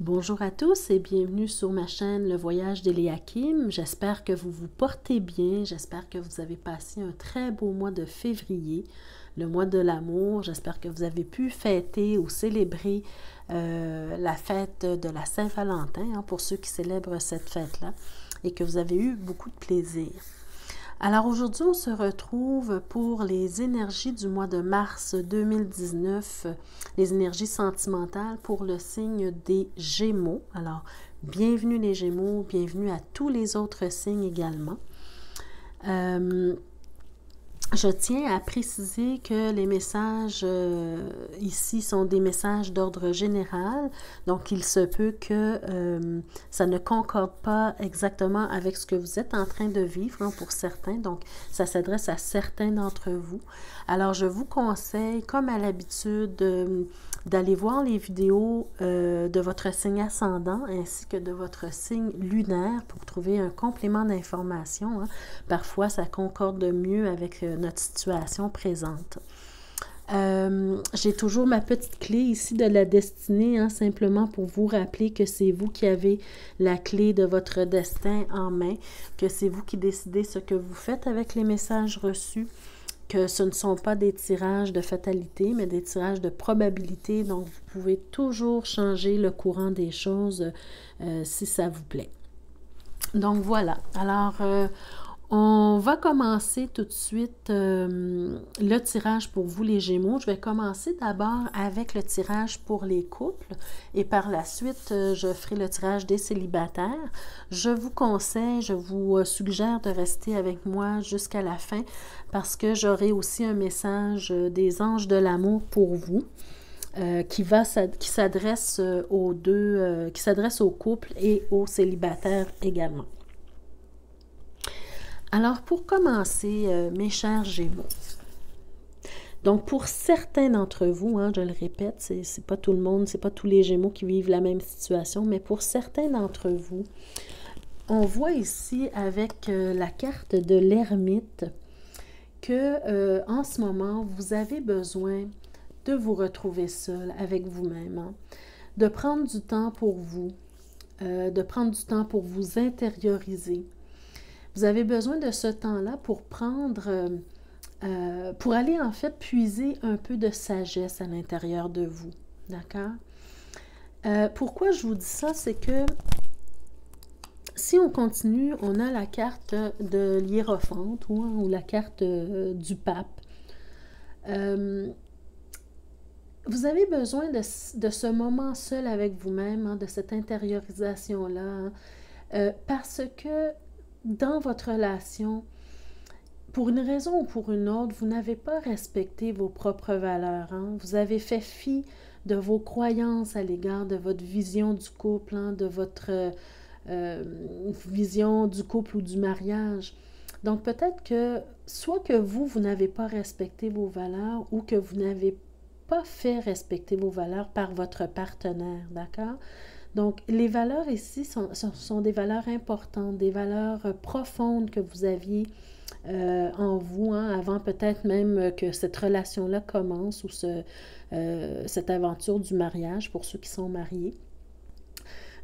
Bonjour à tous et bienvenue sur ma chaîne Le Voyage d'Eliakim. J'espère que vous vous portez bien. J'espère que vous avez passé un très beau mois de février, le mois de l'amour. J'espère que vous avez pu fêter ou célébrer euh, la fête de la Saint-Valentin hein, pour ceux qui célèbrent cette fête-là et que vous avez eu beaucoup de plaisir. Alors aujourd'hui, on se retrouve pour les énergies du mois de mars 2019, les énergies sentimentales pour le signe des Gémeaux. Alors, bienvenue les Gémeaux, bienvenue à tous les autres signes également. Euh, je tiens à préciser que les messages euh, ici sont des messages d'ordre général, donc il se peut que euh, ça ne concorde pas exactement avec ce que vous êtes en train de vivre hein, pour certains, donc ça s'adresse à certains d'entre vous. Alors je vous conseille, comme à l'habitude, d'aller voir les vidéos euh, de votre signe ascendant ainsi que de votre signe lunaire pour trouver un complément d'information. Hein. Parfois, ça concorde mieux avec notre situation présente. Euh, j'ai toujours ma petite clé ici de la destinée, hein, simplement pour vous rappeler que c'est vous qui avez la clé de votre destin en main, que c'est vous qui décidez ce que vous faites avec les messages reçus que ce ne sont pas des tirages de fatalité, mais des tirages de probabilité. Donc, vous pouvez toujours changer le courant des choses euh, si ça vous plaît. Donc, voilà. Alors, euh, on va commencer tout de suite euh, le tirage pour vous les Gémeaux. Je vais commencer d'abord avec le tirage pour les couples et par la suite, euh, je ferai le tirage des célibataires. Je vous conseille, je vous euh, suggère de rester avec moi jusqu'à la fin parce que j'aurai aussi un message des anges de l'amour pour vous. qui, va, qui s'adresse aux deux, qui s'adresse aux couples et aux célibataires également. Alors, pour commencer, euh, mes chers Gémeaux, donc, pour certains d'entre vous, hein, je le répète, c'est n'est pas tout le monde, c'est pas tous les Gémeaux qui vivent la même situation, mais pour certains d'entre vous, on voit ici avec euh, la carte de l'ermite que euh, en ce moment, vous avez besoin de vous retrouver seul avec vous-même, hein. de prendre du temps pour vous, de prendre du temps pour vous intérioriser, vous avez besoin de ce temps-là pour prendre, euh, euh, pour aller en fait puiser un peu de sagesse à l'intérieur de vous. D'accord? Euh, pourquoi je vous dis ça? C'est que si on continue, on a la carte de l'hiérophante ou, ou, la carte du pape. vous avez besoin de, ce moment seul avec vous-même, hein, de cette intériorisation-là, hein, parce que dans votre relation, pour une raison ou pour une autre, vous n'avez pas respecté vos propres valeurs. Hein. Vous avez fait fi de vos croyances à l'égard de votre vision du couple, hein, de votre euh, vision du couple ou du mariage. Donc peut-être que soit que vous, vous n'avez pas respecté vos valeurs ou que vous n'avez pas fait respecter vos valeurs par votre partenaire, d'accord? Donc, les valeurs ici sont, sont, des valeurs importantes, des valeurs euh, profondes que vous aviez euh, en vous, hein, avant peut-être même que cette relation-là commence ou ce, euh, cette aventure du mariage pour ceux qui sont mariés.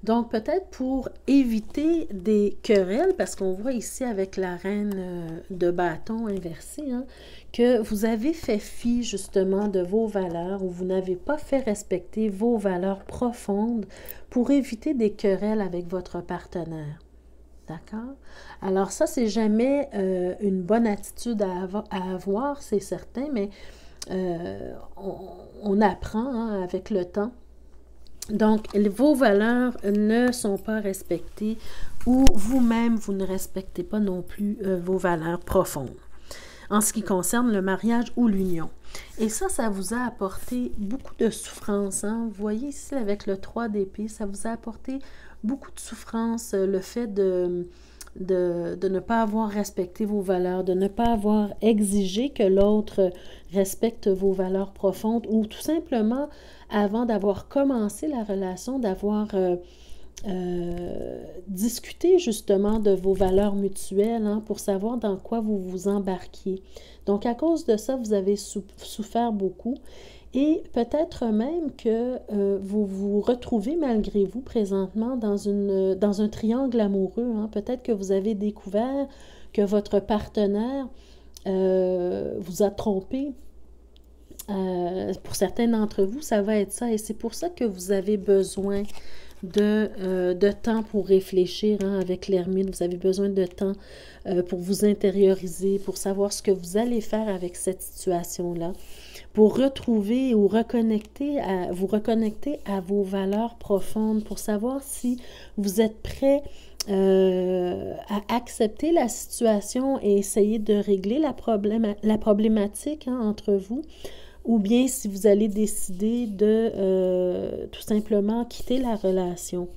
Donc, peut-être pour éviter des querelles, parce qu'on voit ici avec la reine de bâton inversée, hein, que vous avez fait fi justement de vos valeurs ou vous n'avez pas fait respecter vos valeurs profondes pour éviter des querelles avec votre partenaire. D'accord? Alors ça, c'est jamais euh, une bonne attitude à, avoir, c'est certain, mais euh, on, apprend hein, avec le temps. Donc, vos valeurs ne sont pas respectées ou vous-même, vous ne respectez pas non plus euh, vos valeurs profondes en ce qui concerne le mariage ou l'union. Et ça, ça vous a apporté beaucoup de souffrance. Hein? Vous voyez ici avec le 3 d'épée, ça vous a apporté beaucoup de souffrance, euh, le fait de, de, de, ne pas avoir respecté vos valeurs, de ne pas avoir exigé que l'autre respecte vos valeurs profondes ou tout simplement, avant d'avoir commencé la relation, d'avoir... Euh, euh, discuter justement de vos valeurs mutuelles hein, pour savoir dans quoi vous vous embarquiez. Donc à cause de ça, vous avez souffert beaucoup Et peut-être même que euh, vous vous retrouvez malgré vous présentement dans, un triangle amoureux. Hein. Peut-être que vous avez découvert que votre partenaire euh, vous a trompé. Euh, pour certains d'entre vous, ça va être ça. Et c'est pour ça que vous avez besoin de, de temps pour réfléchir hein, avec l'ermite. Vous avez besoin de temps pour vous intérioriser, pour savoir ce que vous allez faire avec cette situation-là, pour retrouver ou reconnecter à, vous reconnecter à vos valeurs profondes, pour savoir si vous êtes prêt euh, à accepter la situation et essayer de régler la, la problématique hein, entre vous, ou bien si vous allez décider de euh, tout simplement quitter la relation.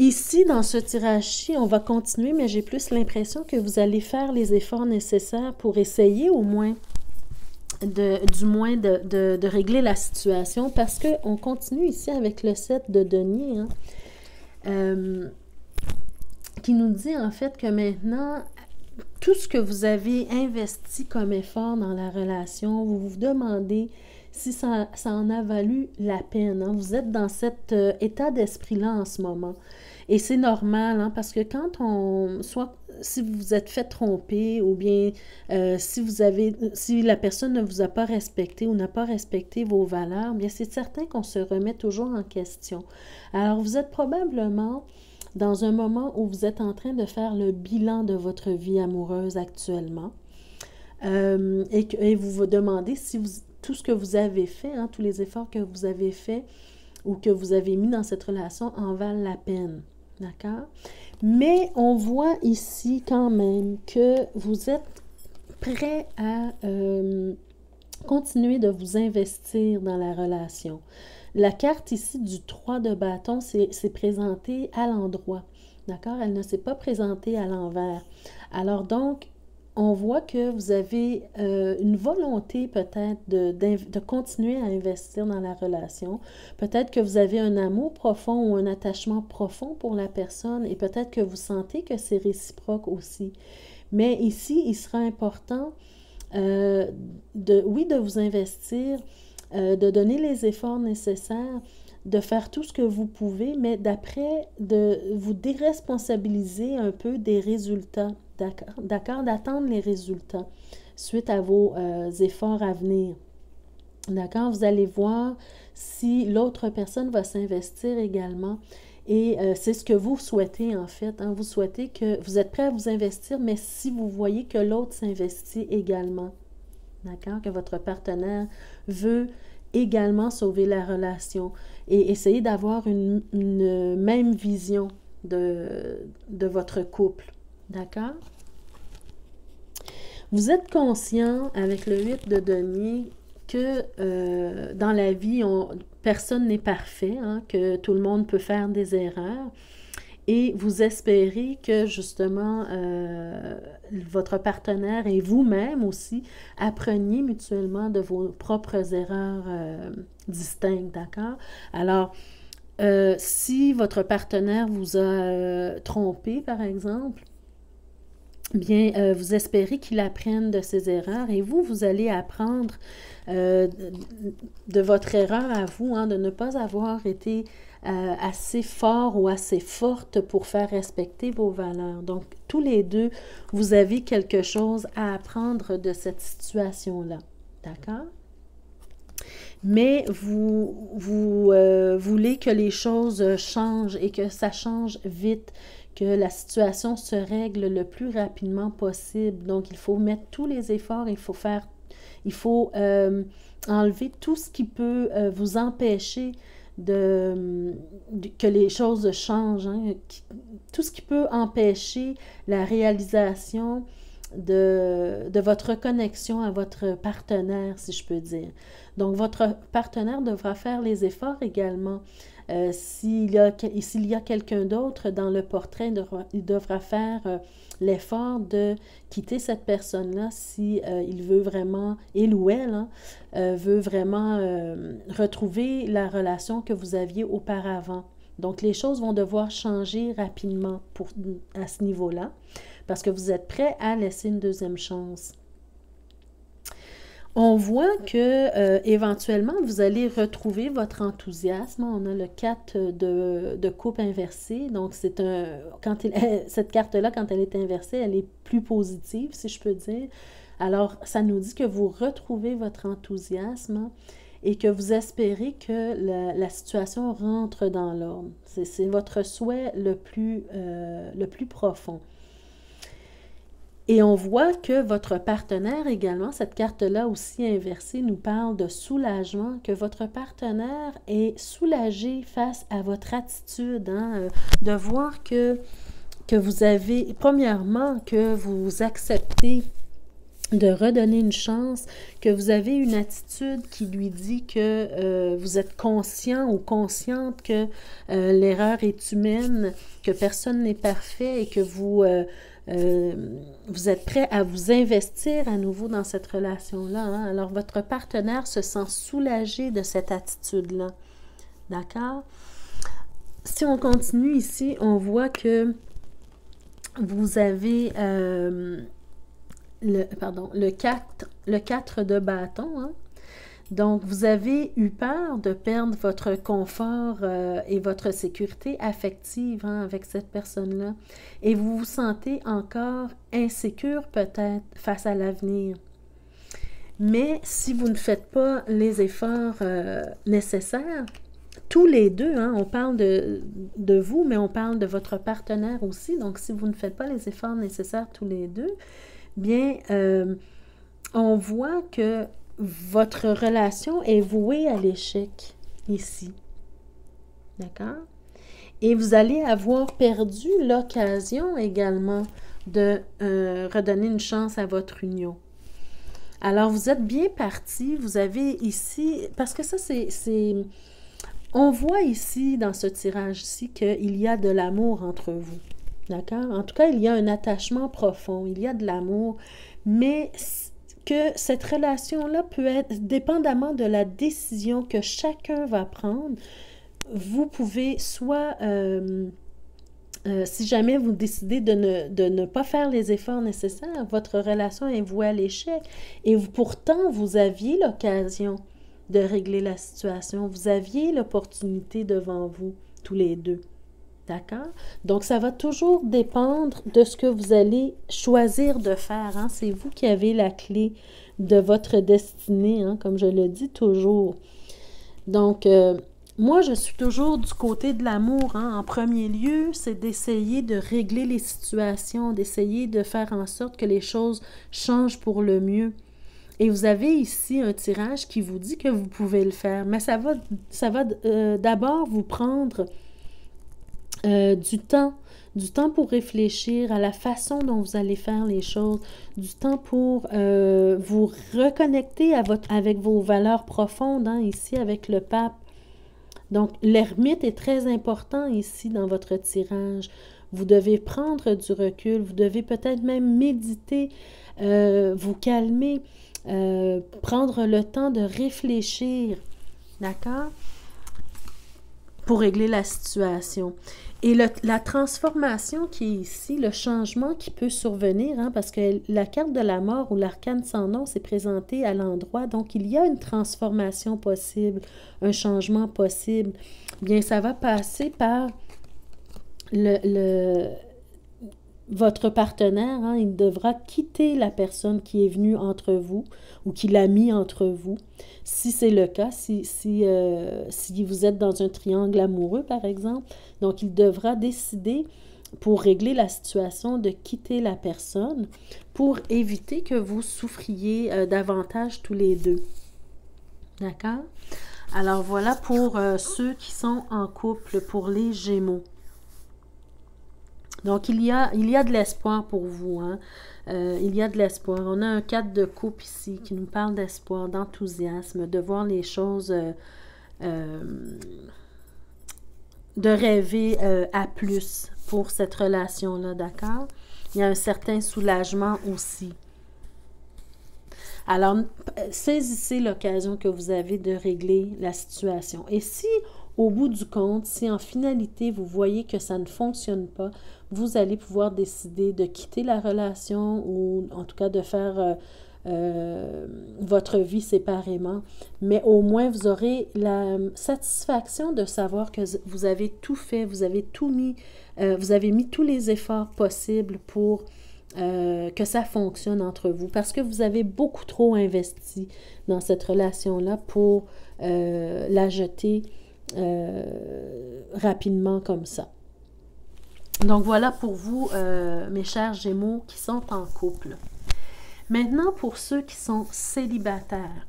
Ici, dans ce tirage-ci, on va continuer, mais j'ai plus l'impression que vous allez faire les efforts nécessaires pour essayer au moins de, du moins de, régler la situation parce qu'on continue ici avec le set de denier. Hein. Euh, qui nous dit en fait que maintenant, tout ce que vous avez investi comme effort dans la relation, vous vous demandez si ça, ça en a valu la peine. Hein. Vous êtes dans cet euh, état d'esprit-là en ce moment. Et c'est normal, hein, parce que quand on, soit si vous vous êtes fait tromper ou bien euh, si vous avez, si la personne ne vous a pas respecté ou n'a pas respecté vos valeurs, bien c'est certain qu'on se remet toujours en question. Alors vous êtes probablement dans un moment où vous êtes en train de faire le bilan de votre vie amoureuse actuellement euh, et, vous vous demandez si vous, tout ce que vous avez fait, hein, tous les efforts que vous avez faits ou que vous avez mis dans cette relation en valent la peine. D'accord? Mais on voit ici quand même que vous êtes prêt à euh, continuer de vous investir dans la relation. La carte ici du 3 de bâton s'est présentée à l'endroit. D'accord? Elle ne s'est pas présentée à l'envers. Alors donc, on voit que vous avez euh, une volonté peut-être de, de, continuer à investir dans la relation. Peut-être que vous avez un amour profond ou un attachement profond pour la personne et peut-être que vous sentez que c'est réciproque aussi. Mais ici, il sera important, euh, de, oui, de vous investir, euh, de donner les efforts nécessaires, de faire tout ce que vous pouvez, mais d'après, de vous déresponsabiliser un peu des résultats D'accord? D'attendre les résultats suite à vos euh, efforts à venir. D'accord? Vous allez voir si l'autre personne va s'investir également. Et euh, c'est ce que vous souhaitez en fait. Hein. Vous souhaitez que vous êtes prêt à vous investir, mais si vous voyez que l'autre s'investit également, d'accord, que votre partenaire veut également sauver la relation et essayer d'avoir une, même vision de, de votre couple. D'accord? Vous êtes conscient avec le 8 de denier que euh, dans la vie, personne n'est parfait, hein, que tout le monde peut faire des erreurs. Et vous espérez que justement euh, votre partenaire et vous-même aussi appreniez mutuellement de vos propres erreurs euh, distinctes, d'accord? Alors, si votre partenaire vous a trompé, par exemple, bien, euh, vous espérez qu'il apprenne de ses erreurs et vous, vous allez apprendre euh, de, votre erreur à vous, hein, de ne pas avoir été euh, assez fort ou assez forte pour faire respecter vos valeurs. Donc, tous les deux, vous avez quelque chose à apprendre de cette situation-là. D'accord? Mais vous, vous voulez que les choses changent et que ça change vite que la situation se règle le plus rapidement possible. Donc, il faut mettre tous les efforts, il faut faire, il faut euh, enlever tout ce qui peut euh, vous empêcher de, que les choses changent, hein. tout ce qui peut empêcher la réalisation de, de votre connexion à votre partenaire, si je peux dire. Donc, votre partenaire devra faire les efforts également euh, s'il y a, a quelqu'un d'autre dans le portrait, il devra, faire euh, l'effort de quitter cette personne-là si euh, il veut vraiment, il ou elle, hein, veut vraiment retrouver la relation que vous aviez auparavant. Donc, les choses vont devoir changer rapidement à ce niveau-là parce que vous êtes prêt à laisser une deuxième chance. On voit que euh, éventuellement vous allez retrouver votre enthousiasme. On a le 4 de, coupe inversé. Donc, c'est un. Quand cette carte-là, quand elle est inversée, elle est plus positive, si je peux dire. Alors, ça nous dit que vous retrouvez votre enthousiasme et que vous espérez que la, situation rentre dans l'ordre. C'est votre souhait le plus, euh, le plus profond. Et on voit que votre partenaire également, cette carte-là aussi inversée, nous parle de soulagement, que votre partenaire est soulagé face à votre attitude, hein, euh, de voir que, que vous avez, premièrement, que vous acceptez de redonner une chance, que vous avez une attitude qui lui dit que euh, vous êtes conscient ou consciente que euh, l'erreur est humaine, que personne n'est parfait et que vous, vous êtes prêt à vous investir à nouveau dans cette relation-là. Hein? Alors, votre partenaire se sent soulagé de cette attitude-là. D'accord? Si on continue ici, on voit que vous avez euh, le, pardon, le 4, le 4 de bâton. Hein? Donc, vous avez eu peur de perdre votre confort euh, et votre sécurité affective hein, avec cette personne-là. Et vous vous sentez encore insécure peut-être face à l'avenir. Mais si vous ne faites pas les efforts euh, nécessaires, tous les deux, hein, on parle de, de, vous, mais on parle de votre partenaire aussi. Donc, si vous ne faites pas les efforts nécessaires tous les deux, bien, euh, on voit que votre relation est vouée à l'échec ici. D'accord? Et vous allez avoir perdu l'occasion également de euh, redonner une chance à votre union. Alors, vous êtes bien parti. Vous avez ici, parce que ça, c'est... On voit ici, dans ce tirage-ci, qu'il y a de l'amour entre vous. D'accord? En tout cas, il y a un attachement profond, il y a de l'amour, mais que cette relation-là peut être, dépendamment de la décision que chacun va prendre, vous pouvez soit, euh, euh, si jamais vous décidez de ne, de ne, pas faire les efforts nécessaires, votre relation est vouée à l'échec. Et pourtant, vous aviez l'occasion de régler la situation. Vous aviez l'opportunité devant vous, tous les deux. D'accord? Donc, ça va toujours dépendre de ce que vous allez choisir de faire. Hein? C'est vous qui avez la clé de votre destinée, hein, comme je le dis toujours. Donc, euh, moi, je suis toujours du côté de l'amour. Hein. En premier lieu, c'est d'essayer de régler les situations, d'essayer de faire en sorte que les choses changent pour le mieux. Et vous avez ici un tirage qui vous dit que vous pouvez le faire, mais ça va, euh, d'abord vous prendre euh, du temps, du temps pour réfléchir à la façon dont vous allez faire les choses, du temps pour euh, vous reconnecter à votre, avec vos valeurs profondes, hein, ici avec le pape. Donc, l'ermite est très important ici dans votre tirage. Vous devez prendre du recul, vous devez peut-être même méditer, euh, vous calmer, prendre le temps de réfléchir. D'accord? Pour régler la situation. Et la transformation qui est ici, le changement qui peut survenir, hein, parce que la carte de la mort ou l'arcane sans nom s'est présentée à l'endroit, donc il y a une transformation possible, un changement possible. Bien, ça va passer par le, votre partenaire, hein, il devra quitter la personne qui est venue entre vous ou qui l'a mis entre vous. Si c'est le cas, si, si, euh, si vous êtes dans un triangle amoureux, par exemple, donc il devra décider pour régler la situation de quitter la personne pour éviter que vous souffriez euh, davantage tous les deux. D'accord? Alors voilà pour euh, ceux qui sont en couple, pour les Gémeaux. Donc, il y a, de l'espoir pour vous. Hein. Euh, il y a de l'espoir. On a un cadre de coupe ici qui nous parle d'espoir, d'enthousiasme, de voir les choses, euh, euh, de rêver à plus pour cette relation-là, d'accord? Il y a un certain soulagement aussi. Alors, saisissez l'occasion que vous avez de régler la situation. Et si au bout du compte, si en finalité vous voyez que ça ne fonctionne pas, vous allez pouvoir décider de quitter la relation ou en tout cas de faire, euh, euh, votre vie séparément, mais au moins vous aurez la satisfaction de savoir que vous avez tout fait, vous avez tout mis, euh, vous avez mis tous les efforts possibles pour euh, que ça fonctionne entre vous, parce que vous avez beaucoup trop investi dans cette relation-là pour la jeter rapidement comme ça. Donc voilà pour vous, mes chers Gémeaux qui sont en couple. Maintenant, pour ceux qui sont célibataires.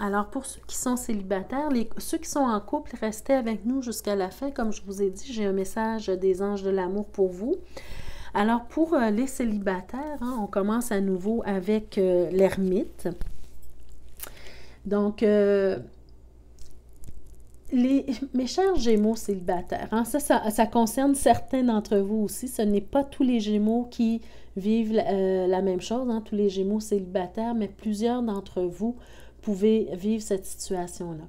Alors, pour ceux qui sont célibataires, ceux qui sont en couple, restez avec nous jusqu'à la fin. Comme je vous ai dit, j'ai un message des anges de l'amour pour vous. Alors, pour euh, les célibataires, hein, on commence à nouveau avec euh, l'ermite. Donc, euh, mes chers Gémeaux célibataires, hein, ça, ça, concerne certains d'entre vous aussi. Ce n'est pas tous les Gémeaux qui vivent euh, la même chose, hein, tous les Gémeaux célibataires, mais plusieurs d'entre vous pouvez vivre cette situation-là.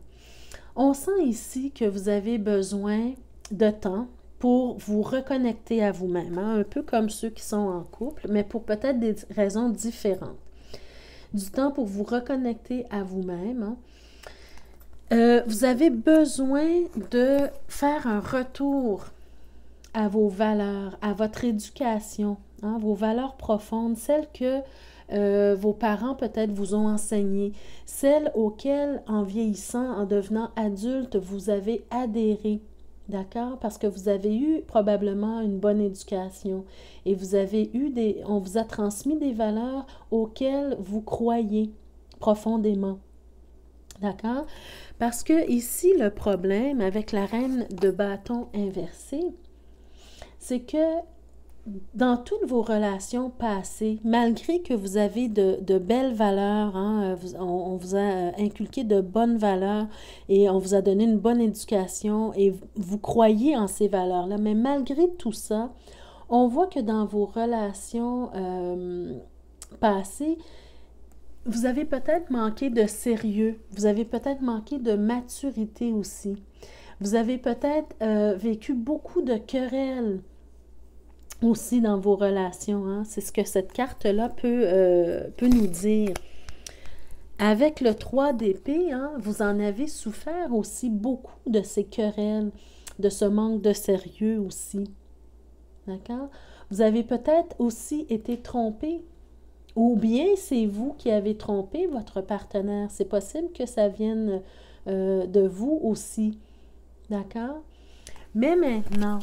On sent ici que vous avez besoin de temps pour vous reconnecter à vous-même, hein, un peu comme ceux qui sont en couple, mais pour peut-être des raisons différentes. Du temps pour vous reconnecter à vous-même. Euh, vous avez besoin de faire un retour à vos valeurs, à votre éducation, hein, vos valeurs profondes, celles que euh, vos parents peut-être vous ont enseignées, celles auxquelles, en vieillissant, en devenant adulte, vous avez adhéré. D'accord? Parce que vous avez eu probablement une bonne éducation et vous avez eu des. On vous a transmis des valeurs auxquelles vous croyez profondément. D'accord? Parce que ici, le problème avec la reine de bâton inversée, c'est que dans toutes vos relations passées, malgré que vous avez de, belles valeurs, hein, on, vous a inculqué de bonnes valeurs et on vous a donné une bonne éducation et vous croyez en ces valeurs-là, mais malgré tout ça, on voit que dans vos relations euh, passées, vous avez peut-être manqué de sérieux, vous avez peut-être manqué de maturité aussi. Vous avez peut-être euh, vécu beaucoup de querelles aussi dans vos relations. Hein. C'est ce que cette carte-là peut, euh, peut nous dire. Avec le 3 d'épée, hein, vous en avez souffert aussi beaucoup de ces querelles, de ce manque de sérieux aussi. D'accord? Vous avez peut-être aussi été trompé ou bien c'est vous qui avez trompé votre partenaire. C'est possible que ça vienne euh, de vous aussi. D'accord? Mais maintenant,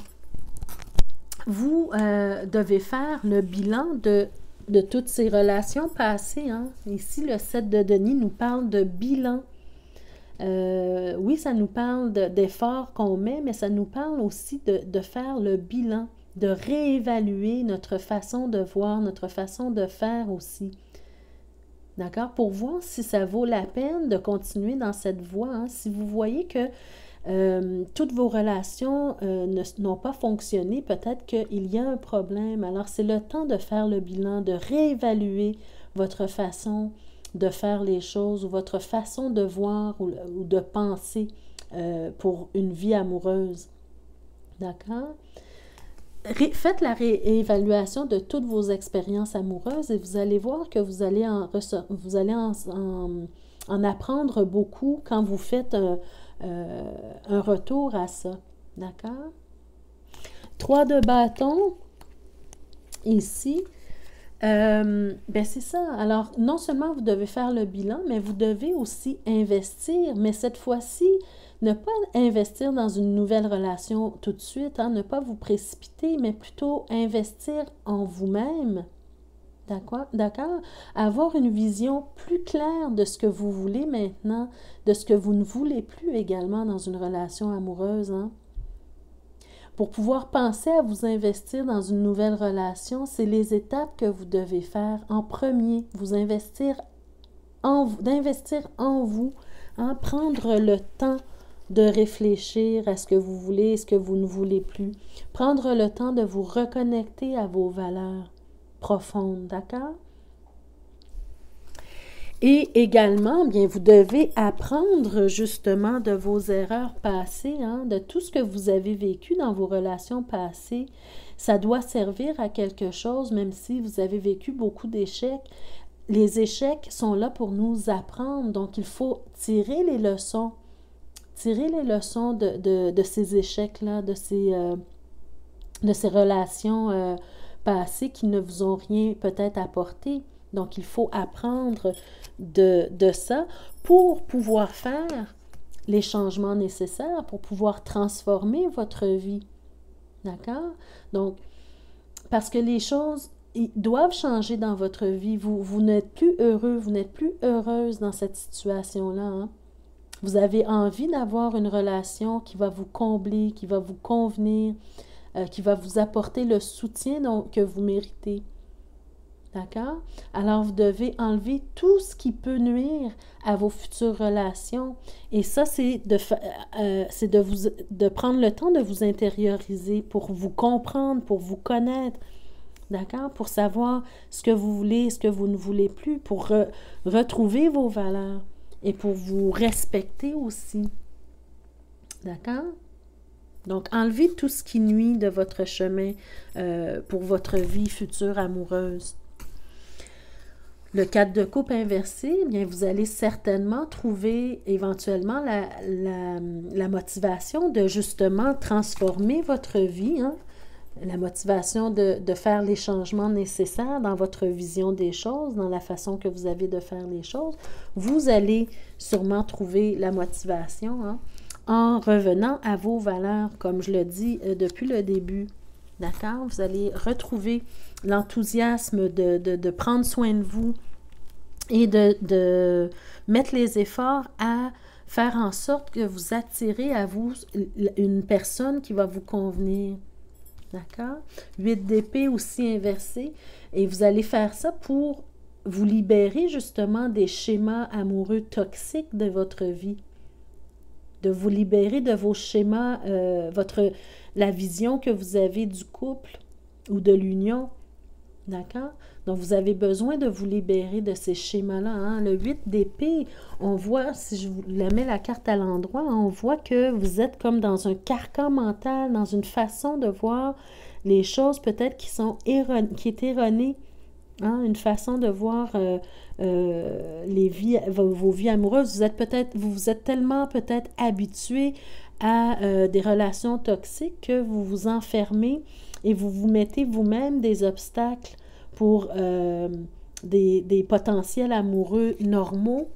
vous euh, devez faire le bilan de, de toutes ces relations passées. Hein. Ici, le 7 de Denis nous parle de bilan. Euh, oui, ça nous parle d'efforts qu'on met, mais ça nous parle aussi de, de faire le bilan de réévaluer notre façon de voir, notre façon de faire aussi. D'accord? Pour voir si ça vaut la peine de continuer dans cette voie. Hein. Si vous voyez que euh, toutes vos relations euh, n'ont pas fonctionné, peut-être qu'il y a un problème. Alors, c'est le temps de faire le bilan, de réévaluer votre façon de faire les choses ou votre façon de voir ou, de penser euh, pour une vie amoureuse. D'accord? Faites la réévaluation de toutes vos expériences amoureuses et vous allez voir que vous allez en, apprendre beaucoup quand vous faites un, euh, un retour à ça. D'accord? Trois de bâton, ici. Euh, ben c'est ça. Alors, non seulement vous devez faire le bilan, mais vous devez aussi investir. Mais cette fois-ci, ne pas investir dans une nouvelle relation tout de suite, hein, ne pas vous précipiter, mais plutôt investir en vous-même. D'accord? Avoir une vision plus claire de ce que vous voulez maintenant, de ce que vous ne voulez plus également dans une relation amoureuse. Hein? Pour pouvoir penser à vous investir dans une nouvelle relation, c'est les étapes que vous devez faire. En premier, vous investir en, d'investir en vous, hein? prendre le temps de réfléchir à ce que vous voulez et ce que vous ne voulez plus. Prendre le temps de vous reconnecter à vos valeurs profondes, d'accord? Et également, bien, vous devez apprendre justement de vos erreurs passées, hein, de tout ce que vous avez vécu dans vos relations passées. Ça doit servir à quelque chose, même si vous avez vécu beaucoup d'échecs les échecs sont là pour nous apprendre, donc il faut tirer les leçons, tirer les leçons de, ces échecs-là, de ces, euh, de ces relations euh, passées qui ne vous ont rien peut-être apporté. Donc il faut apprendre de, de ça pour pouvoir faire les changements nécessaires, pour pouvoir transformer votre vie. D'accord? Donc, parce que les choses doivent changer dans votre vie. Vous, vous n'êtes plus heureux, vous n'êtes plus heureuse dans cette situation-là. Hein. Vous avez envie d'avoir une relation qui va vous combler, qui va vous convenir, euh, qui va vous apporter le soutien que vous méritez. D'accord? Alors, vous devez enlever tout ce qui peut nuire à vos futures relations. Et ça, c'est de, euh, de, vous, de prendre le temps de vous intérioriser pour vous comprendre, pour vous connaître, D'accord? Pour savoir ce que vous voulez, ce que vous ne voulez plus, pour retrouver vos valeurs et pour vous respecter aussi. D'accord? Donc, enlevez tout ce qui nuit de votre chemin euh, pour votre vie future amoureuse. Le cadre de coupe inversé, eh bien, vous allez certainement trouver éventuellement la, la, motivation de justement transformer votre vie. Hein? La motivation de, faire les changements nécessaires dans votre vision des choses, dans la façon que vous avez de faire les choses, vous allez sûrement trouver la motivation hein, en revenant à vos valeurs, comme je le dis euh, depuis le début. D'accord? Vous allez retrouver l'enthousiasme de, de, prendre soin de vous et de, de mettre les efforts à faire en sorte que vous attirez à vous une personne qui va vous convenir. D'accord? 8 d'épée aussi inversé. Et vous allez faire ça pour vous libérer justement des schémas amoureux toxiques de votre vie. De vous libérer de vos schémas, euh, votre, la vision que vous avez du couple ou de l'union. D'accord? Donc, vous avez besoin de vous libérer de ces schémas-là. Hein. Le 8 d'épée, on voit, si je vous la mets la carte à l'endroit, on voit que vous êtes comme dans un carcan mental, dans une façon de voir les choses peut-être qui sont qui est erronée. Hein. Une façon de voir euh, euh, vos, vies amoureuses. Vous êtes peut-être, vous vous êtes tellement peut-être habitué à euh, des relations toxiques que vous vous enfermez et vous vous mettez vous-même des obstacles pour euh, des, potentiels amoureux normaux.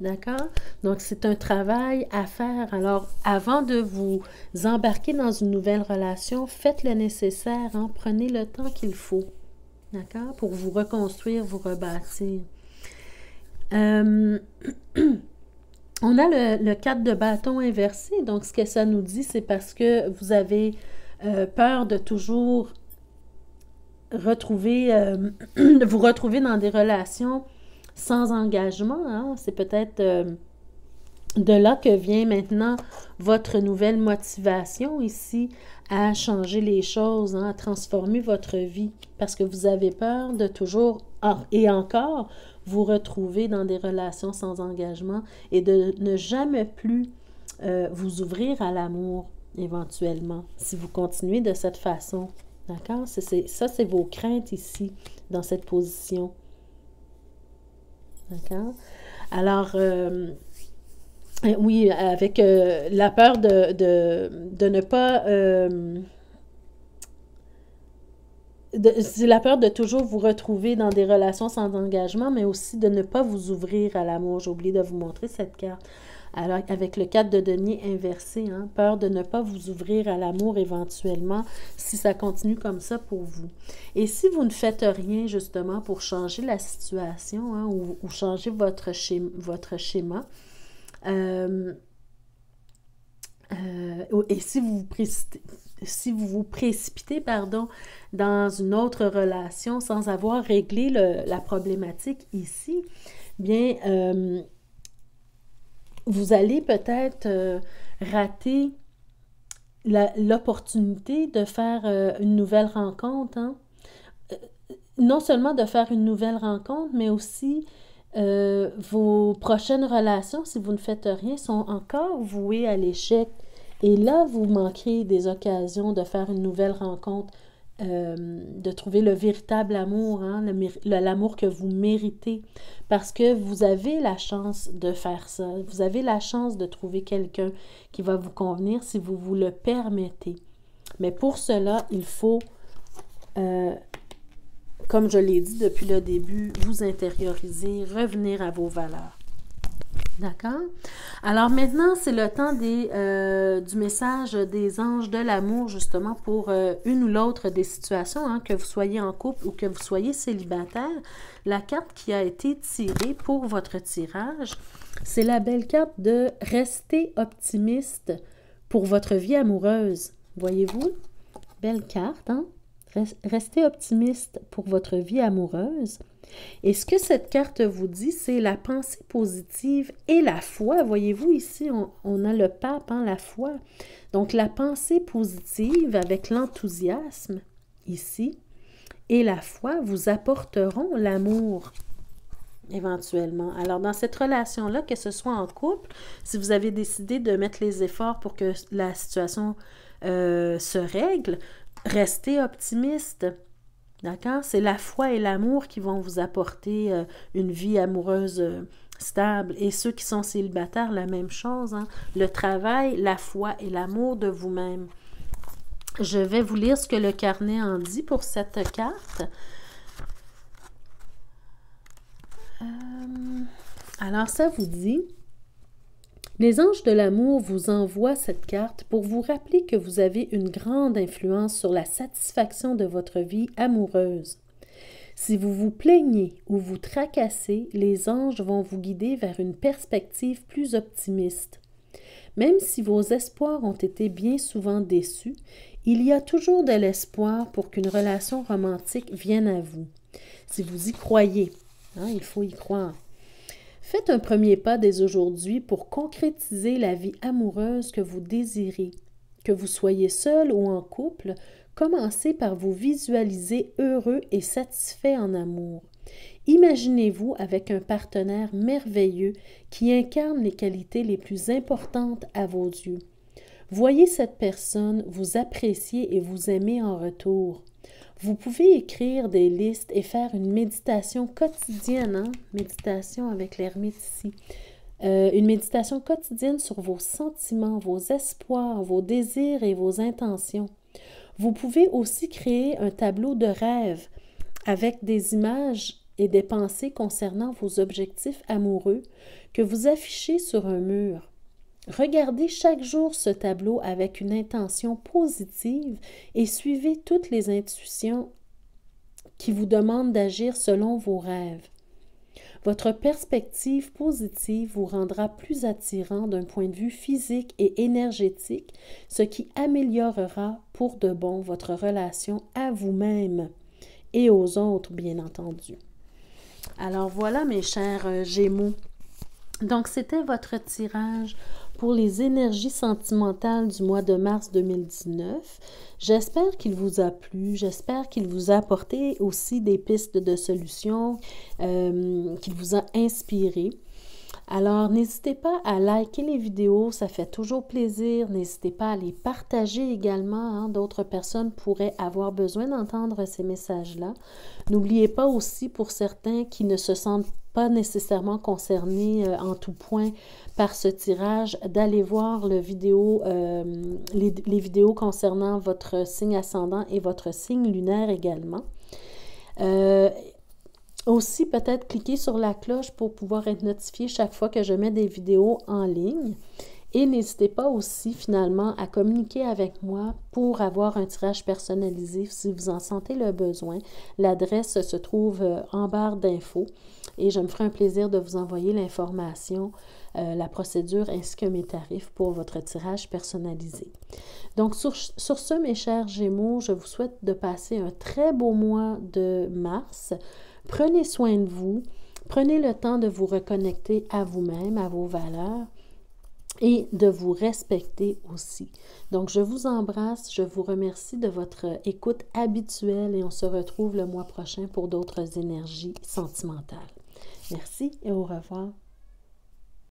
D'accord? Donc, c'est un travail à faire. Alors, avant de vous embarquer dans une nouvelle relation, faites le nécessaire. Hein? Prenez le temps qu'il faut. D'accord? Pour vous reconstruire, vous rebâtir. Euh, on a le, le, de bâton inversé. Donc, ce que ça nous dit, c'est parce que vous avez euh, peur de toujours retrouver, euh, vous retrouver dans des relations sans engagement. Hein. C'est peut-être euh, de là que vient maintenant votre nouvelle motivation ici à changer les choses, hein, à transformer votre vie, parce que vous avez peur de toujours et encore vous retrouver dans des relations sans engagement et de ne jamais plus euh, vous ouvrir à l'amour éventuellement, si vous continuez de cette façon. D'accord? Ça, c'est vos craintes ici, dans cette position. D'accord? Alors, euh, euh, oui, avec euh, la peur de, de, ne pas... c'est la peur de toujours vous retrouver dans des relations sans engagement, mais aussi de ne pas vous ouvrir à l'amour. J'ai oublié de vous montrer cette carte. Alors, avec le cadre de denier inversé, hein, peur de ne pas vous ouvrir à l'amour éventuellement si ça continue comme ça pour vous. Et si vous ne faites rien justement pour changer la situation hein, ou, changer votre schéma, votre schéma euh, euh, et si vous vous précipitez, si vous précipitez pardon, dans une autre relation sans avoir réglé la problématique ici, bien, euh, vous allez peut-être euh, rater l'opportunité de faire euh, une nouvelle rencontre. Hein. Euh, non seulement de faire une nouvelle rencontre, mais aussi vos prochaines relations, si vous ne faites rien, sont encore vouées à l'échec. Et là, vous manquez des occasions de faire une nouvelle rencontre euh, de trouver le véritable amour, hein, l'amour que vous méritez, parce que vous avez la chance de faire ça. Vous avez la chance de trouver quelqu'un qui va vous convenir si vous vous le permettez. Mais pour cela, il faut, euh, comme je l'ai dit depuis le début, vous intérioriser, revenir à vos valeurs. D'accord? Alors maintenant, c'est le temps euh, du message des anges de l'amour, justement, pour euh, une ou l'autre des situations, hein, que vous soyez en couple ou que vous soyez célibataire. La carte qui a été tirée pour votre tirage, c'est la belle carte de rester optimiste pour votre vie amoureuse. Voyez-vous? Belle carte, hein? Restez optimiste pour votre vie amoureuse. Et ce que cette carte vous dit, c'est la pensée positive et la foi. Voyez-vous ici, on, a le pape, hein, la foi. Donc la pensée positive avec l'enthousiasme ici et la foi vous apporteront l'amour éventuellement. Alors, dans cette relation-là, que ce soit en couple, si vous avez décidé de mettre les efforts pour que la situation euh, se règle, restez optimiste. D'accord? C'est la foi et l'amour qui vont vous apporter euh, une vie amoureuse euh, stable. Et ceux qui sont célibataires, la même chose. Hein? Le travail, la foi et l'amour de vous-même. Je vais vous lire ce que le carnet en dit pour cette carte. Euh, alors, ça vous dit les anges de l'amour vous envoient cette carte pour vous rappeler que vous avez une grande influence sur la satisfaction de votre vie amoureuse. Si vous vous plaignez ou vous tracassez, les anges vont vous guider vers une perspective plus optimiste. Même si vos espoirs ont été bien souvent déçus, il y a toujours de l'espoir pour qu'une relation romantique vienne à vous. Si vous y croyez, hein, il faut y croire. Faites un premier pas dès aujourd'hui pour concrétiser la vie amoureuse que vous désirez. Que vous soyez seul ou en couple, commencez par vous visualiser heureux et satisfait en amour. Imaginez-vous avec un partenaire merveilleux qui incarne les qualités les plus importantes à vos yeux. Voyez cette personne vous apprécier et vous aimer en retour. Vous pouvez écrire des listes et faire une méditation quotidienne, hein? méditation avec l'ermite ici. Euh, une méditation quotidienne sur vos sentiments, vos espoirs, vos désirs et vos intentions. Vous pouvez aussi créer un tableau de rêve avec des images et des pensées concernant vos objectifs amoureux que vous affichez sur un mur. Regardez chaque jour ce tableau avec une intention positive et suivez toutes les intuitions qui vous demandent d'agir selon vos rêves. Votre perspective positive vous rendra plus attirant d'un point de vue physique et énergétique, ce qui améliorera pour de bon votre relation à vous-même et aux autres, bien entendu. Alors voilà, mes chers euh, Gémeaux. Donc, c'était votre tirage pour les énergies sentimentales du mois de mars 2019. J'espère qu'il vous a plu, j'espère qu'il vous a apporté aussi des pistes de solutions, euh, qu'il vous a inspiré. Alors, n'hésitez pas à liker les vidéos, ça fait toujours plaisir. N'hésitez pas à les partager également. Hein. D'autres personnes pourraient avoir besoin d'entendre ces messages-là. N'oubliez pas aussi pour certains qui ne se sentent pas nécessairement concernés euh, en tout point par ce tirage, d'aller voir euh, les, vidéos concernant votre signe ascendant et votre signe lunaire également. Euh, aussi, peut-être cliquer sur la cloche pour pouvoir être notifié chaque fois que je mets des vidéos en ligne. Et n'hésitez pas aussi finalement à communiquer avec moi pour avoir un tirage personnalisé si vous en sentez le besoin. L'adresse se trouve euh, en barre d'infos et je me ferai un plaisir de vous envoyer l'information, euh, la procédure ainsi que mes tarifs pour votre tirage personnalisé. Donc sur, sur ce, mes chers Gémeaux, je vous souhaite de passer un très beau mois de mars. Prenez soin de vous. Prenez le temps de vous reconnecter à vous-même, à vos valeurs et de vous respecter aussi. Donc, je vous embrasse, je vous remercie de votre écoute habituelle et on se retrouve le mois prochain pour d'autres énergies sentimentales. Merci et au revoir.